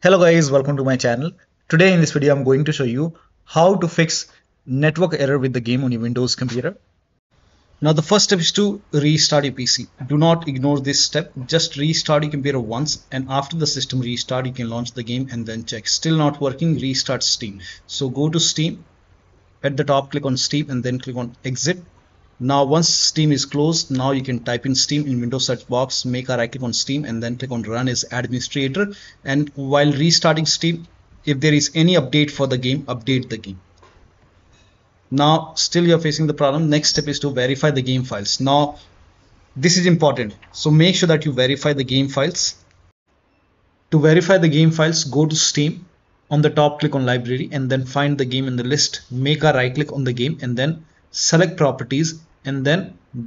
Hello guys, welcome to my channel. Today in this video I'm going to show you how to fix network error with the game on your Windows computer. Now the first step is to restart your PC. Do not ignore this step. Just restart your computer once and after the system restart you can launch the game and then check. Still not working, restart Steam. So go to Steam. At the top click on Steam and then click on exit now once steam is closed now you can type in steam in windows search box make a right click on steam and then click on run as administrator. And while restarting steam if there is any update for the game update the game. Now still you're facing the problem. Next step is to verify the game files. Now this is important. So make sure that you verify the game files. To verify the game files go to steam. On the top click on library and then find the game in the list. Make a right click on the game and then select properties and then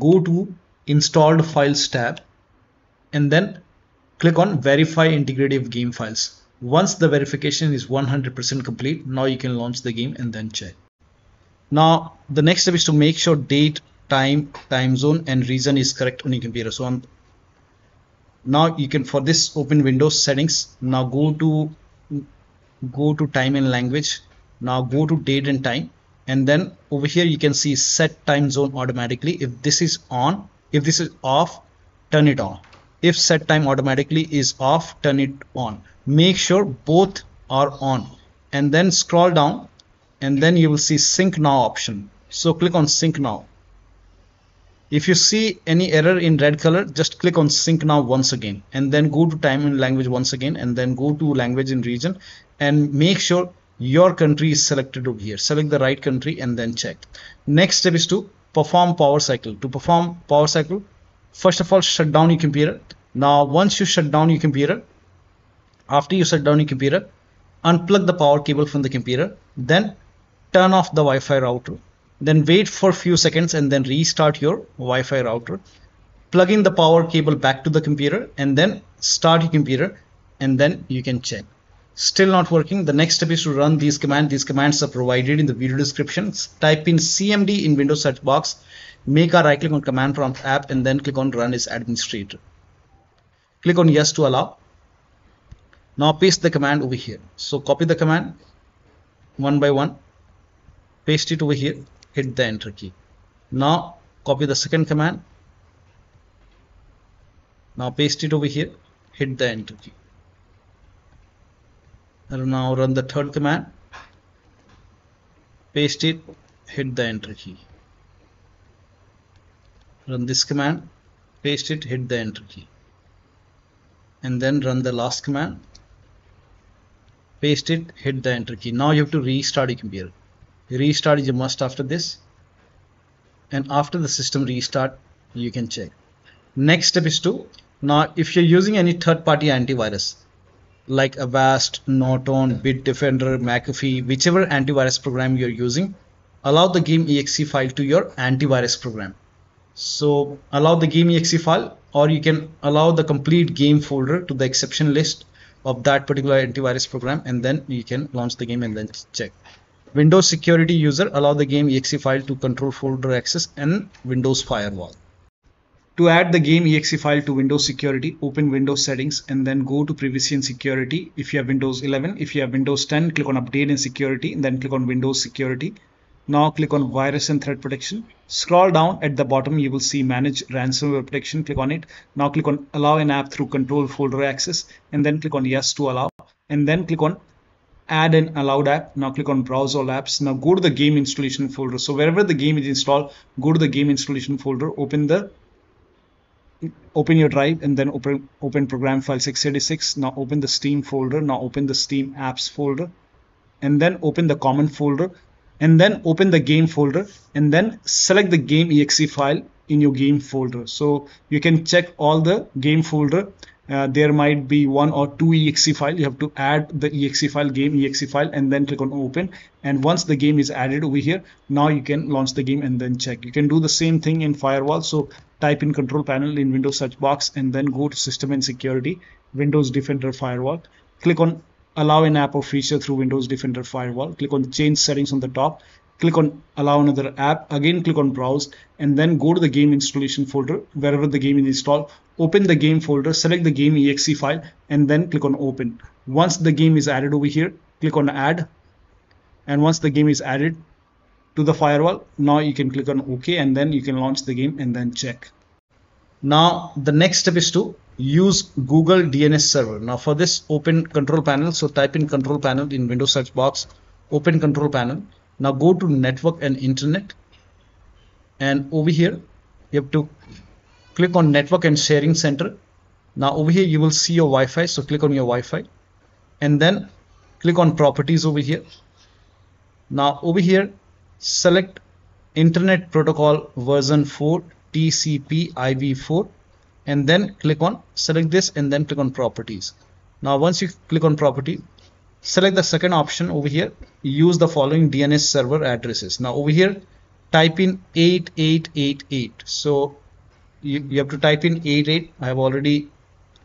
go to installed files tab and then click on verify integrity of game files. Once the verification is 100% complete now you can launch the game and then check. Now the next step is to make sure date time time zone and region is correct on your computer. So I'm now you can for this open windows settings now go to go to time and language. Now go to date and time and then over here you can see set time zone automatically. If this is on if this is off turn it on. If set time automatically is off turn it on. Make sure both are on. And then scroll down and then you will see sync now option. So click on sync now. If you see any error in red color just click on sync now once again. And then go to time and language once again and then go to language and region and make sure your country is selected over here. Select the right country and then check. Next step is to perform power cycle. To perform power cycle first of all shut down your computer. Now once you shut down your computer after you shut down your computer unplug the power cable from the computer then turn off the Wi-Fi router. Then wait for a few seconds and then restart your Wi-Fi router. Plug in the power cable back to the computer and then start your computer and then you can check still not working. The next step is to run these commands these commands are provided in the video descriptions type in cmd in windows search box. Make a right click on command prompt app and then click on run as administrator. Click on yes to allow. Now paste the command over here. So copy the command one by one. Paste it over here. Hit the enter key. Now copy the second command. Now paste it over here. Hit the enter key now run the third command paste it hit the enter key. Run this command paste it hit the enter key. And then run the last command paste it hit the enter key. Now you have to restart your computer. Restart is a must after this. And after the system restart you can check. Next step is to now if you're using any third-party antivirus like Avast, Norton, Bitdefender, McAfee, whichever antivirus program you're using, allow the game exe file to your antivirus program. So allow the game exe file or you can allow the complete game folder to the exception list of that particular antivirus program and then you can launch the game and then check. Windows security user allow the game exe file to control folder access and Windows firewall. To add the game exe file to Windows Security, open Windows Settings and then go to Privacy and Security. If you have Windows 11, if you have Windows 10, click on Update and Security and then click on Windows Security. Now click on Virus and Threat Protection. Scroll down at the bottom, you will see Manage Ransomware Protection. Click on it. Now click on Allow an app through Control Folder Access and then click on Yes to allow and then click on add an allowed app now click on browse all apps now go to the game installation folder so wherever the game is installed go to the game installation folder open the open your drive and then open open program file x86 now open the steam folder. Now open the steam apps folder. And then open the common folder. And then open the game folder. And then select the game exe file in your game folder. So you can check all the game folder uh, there might be one or two exe file. You have to add the exe file game exe file and then click on open. And once the game is added over here now you can launch the game and then check. You can do the same thing in firewall. So type in control panel in windows search box and then go to system and security windows defender firewall. Click on allow an app or feature through windows defender firewall. Click on change settings on the top click on allow another app again click on browse and then go to the game installation folder wherever the game is installed open the game folder select the game exe file and then click on open. Once the game is added over here click on add and once the game is added to the firewall now you can click on ok and then you can launch the game and then check. Now the next step is to use google dns server. Now for this open control panel. So type in control panel in windows search box open control panel now go to network and internet. And over here you have to click on network and sharing center. Now over here you will see your Wi-Fi. So click on your Wi-Fi. And then click on properties over here. Now over here select internet protocol version 4 TCP IPv4 and then click on select this and then click on properties. Now once you click on property select the second option over here. Use the following DNS server addresses. Now over here type in 8888 so you, you have to type in 88 I have already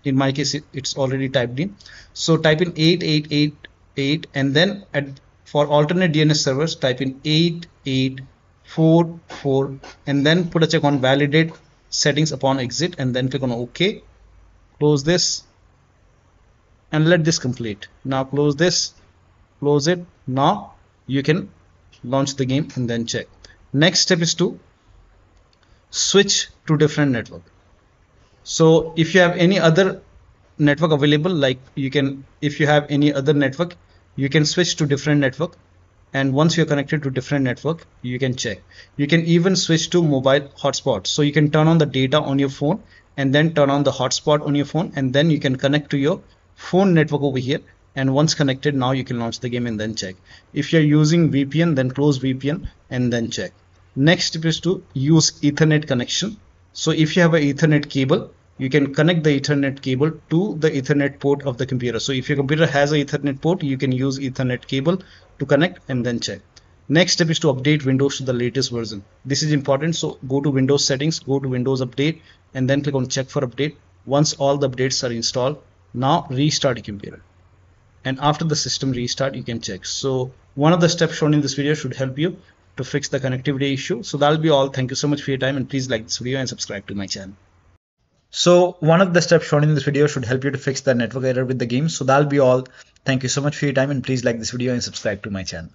in my case it, it's already typed in. So type in 8888 and then at for alternate DNS servers type in 8844 and then put a check on validate settings upon exit and then click on OK. Close this and let this complete. Now close this close it. Now you can launch the game and then check. Next step is to switch to different network. So if you have any other network available like you can if you have any other network you can switch to different network. And once you're connected to different network you can check. You can even switch to mobile hotspot. So you can turn on the data on your phone and then turn on the hotspot on your phone and then you can connect to your phone network over here and once connected now you can launch the game and then check. If you're using VPN then close VPN and then check. Next step is to use ethernet connection. So if you have an ethernet cable you can connect the ethernet cable to the ethernet port of the computer. So if your computer has an ethernet port you can use ethernet cable to connect and then check. Next step is to update windows to the latest version. This is important so go to windows settings go to windows update and then click on check for update. Once all the updates are installed now restart computer. And after the system restart you can check. So one of the steps shown in this video should help you to fix the connectivity issue. So that'll be all. Thank you so much for your time and please like this video and subscribe to my channel. So one of the steps shown in this video should help you to fix the network error with the game. So that'll be all. Thank you so much for your time and please like this video and subscribe to my channel